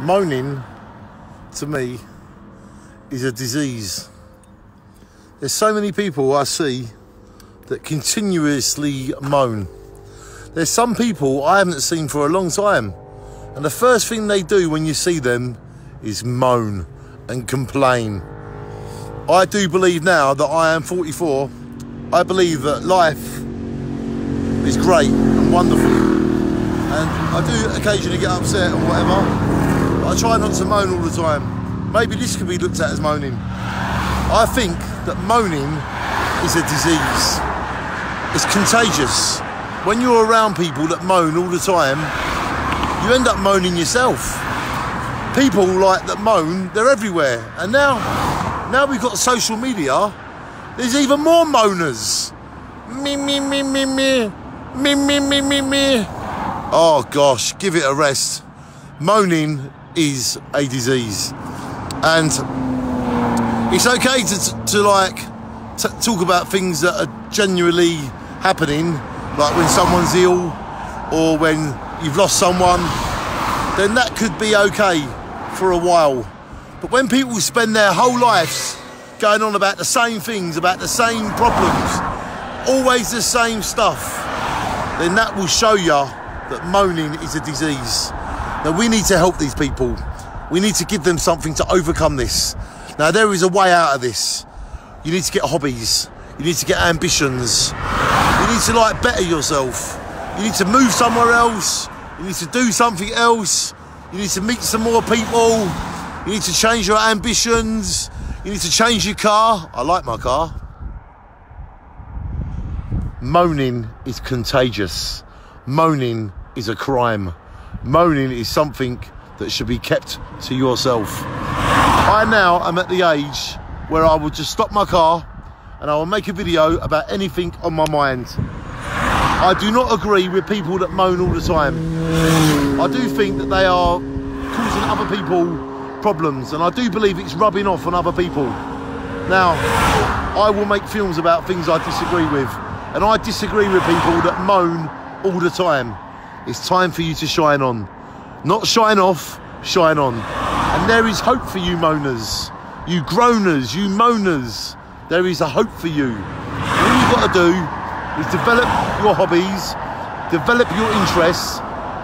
moaning to me is a disease. There's so many people I see that continuously moan. There's some people I haven't seen for a long time, and the first thing they do when you see them is moan and complain. I do believe now that I am 44, I believe that life is great and wonderful. And I do occasionally get upset or whatever, I try not to moan all the time. Maybe this could be looked at as moaning. I think that moaning is a disease. It's contagious. When you're around people that moan all the time, you end up moaning yourself. People like that moan, they're everywhere. And now, now we've got social media, there's even more moaners. Me, me, me, me, me. Me, me, me, me, me. Oh gosh, give it a rest. Moaning is a disease. And it's okay to, to like talk about things that are genuinely happening, like when someone's ill or when you've lost someone, then that could be okay for a while. But when people spend their whole lives going on about the same things, about the same problems, always the same stuff, then that will show you that moaning is a disease. Now we need to help these people. We need to give them something to overcome this. Now there is a way out of this. You need to get hobbies. You need to get ambitions. You need to like better yourself. You need to move somewhere else. You need to do something else. You need to meet some more people. You need to change your ambitions. You need to change your car. I like my car. Moaning is contagious. Moaning is a crime moaning is something that should be kept to yourself. I now am at the age where I will just stop my car and I will make a video about anything on my mind. I do not agree with people that moan all the time. I do think that they are causing other people problems and I do believe it's rubbing off on other people. Now, I will make films about things I disagree with and I disagree with people that moan all the time. It's time for you to shine on. Not shine off, shine on. And there is hope for you moaners, you groaners, you moaners. There is a hope for you. All you've got to do is develop your hobbies, develop your interests,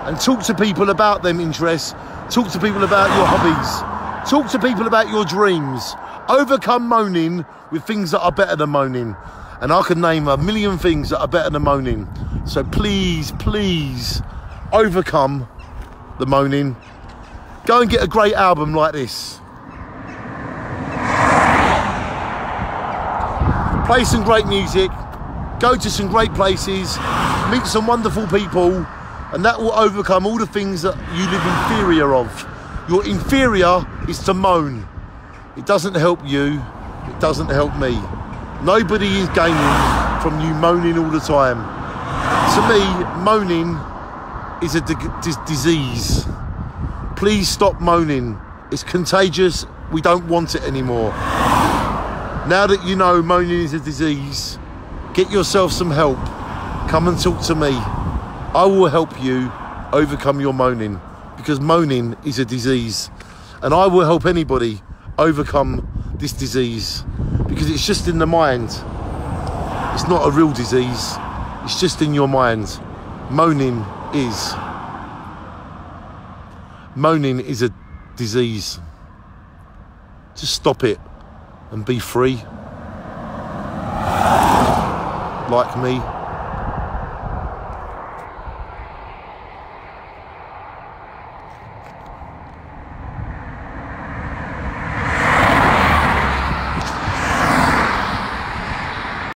and talk to people about them interests. Talk to people about your hobbies. Talk to people about your dreams. Overcome moaning with things that are better than moaning. And I can name a million things that are better than moaning. So please, please overcome the moaning. Go and get a great album like this. Play some great music, go to some great places, meet some wonderful people, and that will overcome all the things that you live inferior of. Your inferior is to moan. It doesn't help you, it doesn't help me. Nobody is gaining from you moaning all the time to me, moaning is a disease. Please stop moaning. It's contagious. We don't want it anymore. Now that you know moaning is a disease, get yourself some help. Come and talk to me. I will help you overcome your moaning because moaning is a disease. And I will help anybody overcome this disease because it's just in the mind. It's not a real disease. It's just in your mind. Moaning is. Moaning is a disease. Just stop it and be free. Like me.